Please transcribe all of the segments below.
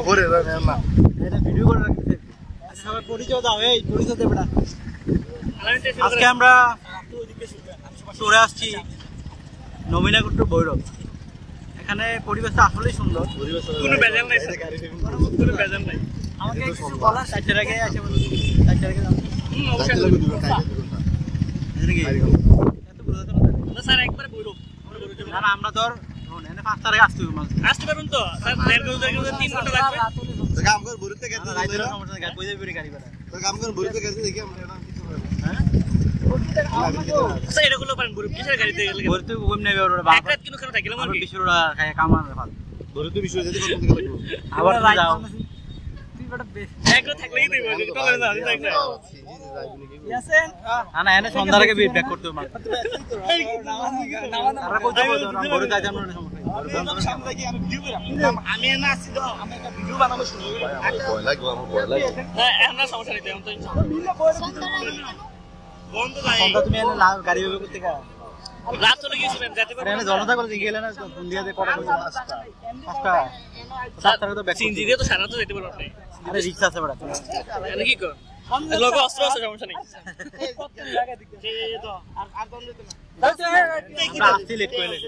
উপরে না না। এটা ভিডিও করে রাখতে আচ্ছা সবাই পরিচয় দাও এই পরিচয় আজকে আমরা চলে আসছি নমিনাগুট্ট ভৈরব। এখানে পরিবেশটা আসলেই সুন্দর। কোনো বেজাল নাই স্যার। কোনো বেজাল নাই। আমাকে কিছু বলার চারটের আগে চারটের আগে আমরা ধর এখানে পাঁচটার আসতে হবে মাঝে। আসতে পারবেন তো স্যার দেড় ঘণ্টা দেড় ঘণ্টা তিন ঘণ্টা লাগবে তো কাম কর বুড়িতে গেছে না, সমস্যা গাড়ি পয়সা বেরিয়ে গাড়ি ভাড়া। তো কাম কর বুড়িতে গেছে দেখি আমরা এটা কিছু হবে হ্যাঁ? স্যার এটা পারেন বৈরব কিসের গাড়িতে গেলে ভোর থেকে নেবে ওরা বাপ। এক রাত কিনো খেলে থাকিলাম আর কি বিশ টাকা খাইয়ে কামানো ভালো। বুড়িতে বিষয় যদি কোন দিকে লাগবে আবার তুমি যাও। এক রাত থাকলেই দেবো টলে না থাকলে না, এনে সন্ধ্যার আগে ব্যাক করতে হবে মাঝে। তারা কইতে বলতো, আমরা ভোরে যাইতে আমরা সমস্যা নেই। আমি না আসছি তো আমি একটা ভিডিও বানাবো শুরু ভয় লাগবে আমার ভয় লাগবে না সমস্যা নেই বন্ধ তুমি এনে না গাড়ি হবে করতে রাত গিয়েছিলেন যেতে জনতা করে গেলে না ফোন দিয়ে দে কটা? পাঁচটা সাতটার আগে তো সিনজি দিয়ে তো সারা তো যেতে পারবেন আপনি আরে রিক্সা আছে বড়া কি কর লোক অস্ত্র আছে সমস্যা নেই। করে লেট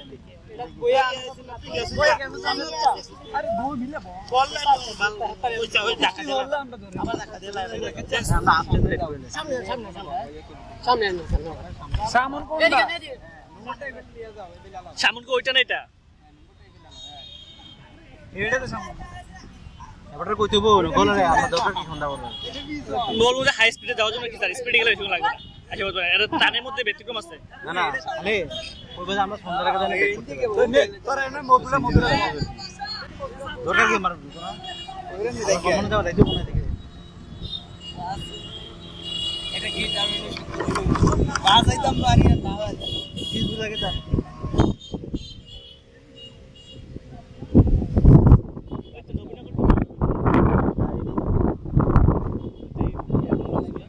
সামনকে ওইটা না এটা? এবারে কইতে বল বল রে আমরা দরকার কি সন্ধ্যা করব বলব যে হাই স্পিডে যাওয়ার জন্য কি স্যার স্পিডে গেলে বেশি লাগবে? না আচ্ছা বলব এটা টানের মধ্যে ব্যতিক্রম আছে। না না আরে কইবে যে আমরা সন্ধ্যার জানি ব্যাক করতে তোর এনে মধুরা মধুরা। দরকার কি মারবি তোরা মনে যাও রাইতে মনে থেকে এটা কি আমি বাস আইতাম পারি না কি বুঝা গেতা কত দিন দিছন কি আরে এত দেও না কত খাইছি আমার তো বিচে তো বড় ভয় লাগছে না বুঝে গেছে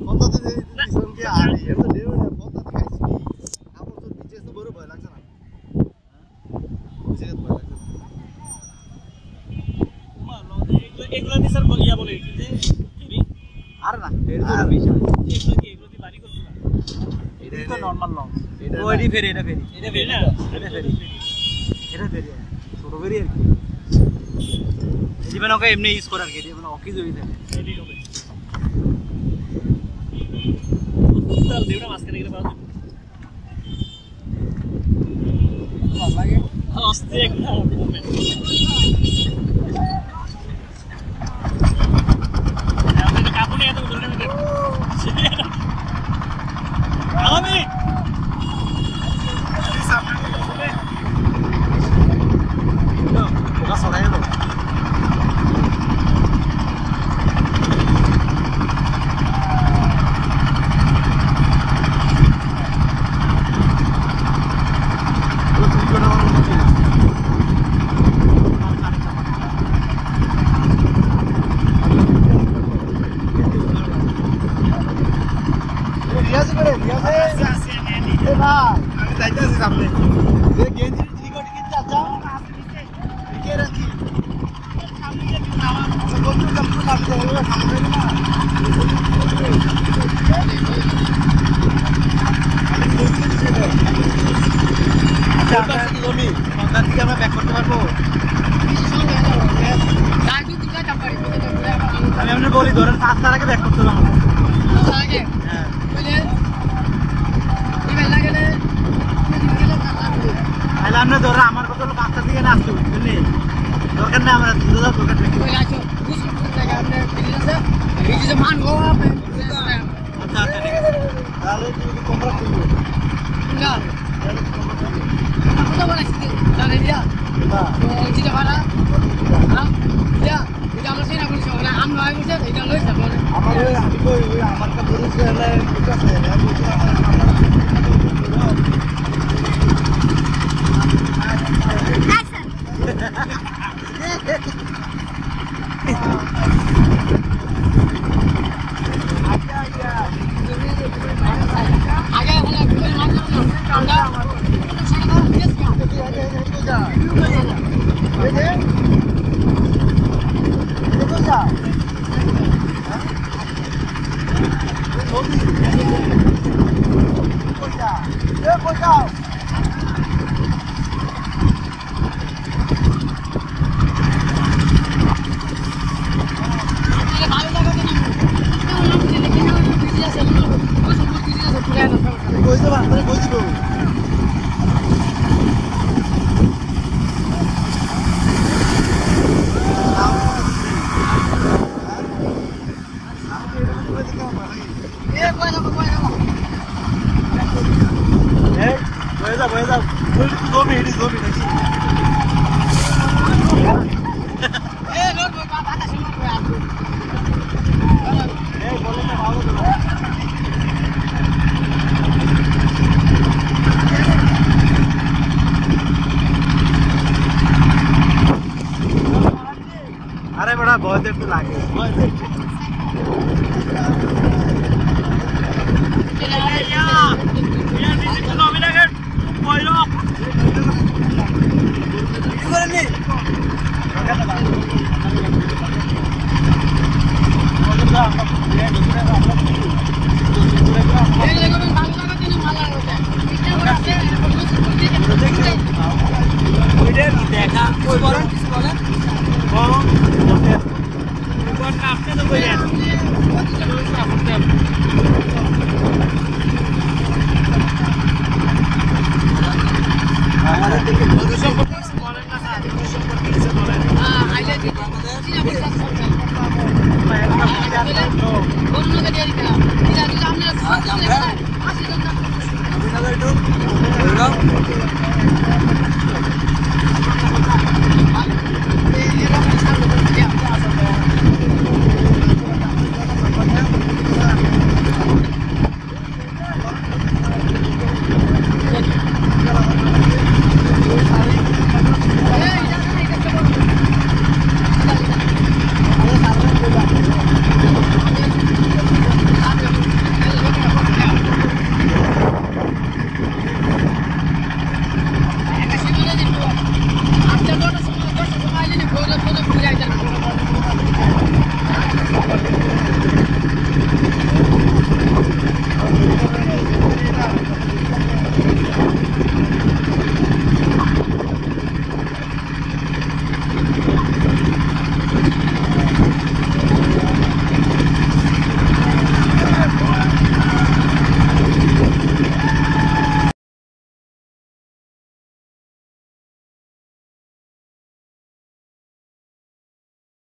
ভয় লাগছে এটা ছোট আর কি। ওকে এমনি ইউজ করার কি জীবন অকি জড়িত এটাই হবে তাহলে দেউটা মাঝখানে গেলে পাওয়া যাবে আস্তে একটা মুভমেন্ট কাপড়ে আমি যাইতাছি সামনে গেঞ্জি ঠিক করে কি চাচা কে রাখি আমরা ব্যাক করতে পারব আমি এমনি বলি, ধরেন পাঁচটার আগে ব্যাক করতে হবে হ্যাঁ আমরা ধরো আমার কথা হলো পাঁচটার দিকে না আসতে বুঝলি? দরকার নেই আমরা দুটো দাও দরকার নেই। আচ্ছা আচ্ছা ঠিক আছে। তাহলে তুমি কি তোমরা খুলবে ওই আমার কাছে হলে ঠিক আছে আমি বলছি আমার আমরা আগে কইটা কইটা এ কইটা কই যাবা কই দিব এই বয়ে যা বয়ে যা জমি হিডি জমি নাকি এই বলে না ভালো তো আরে বড়া ভয় দেখতে লাগে ভয় দেখতে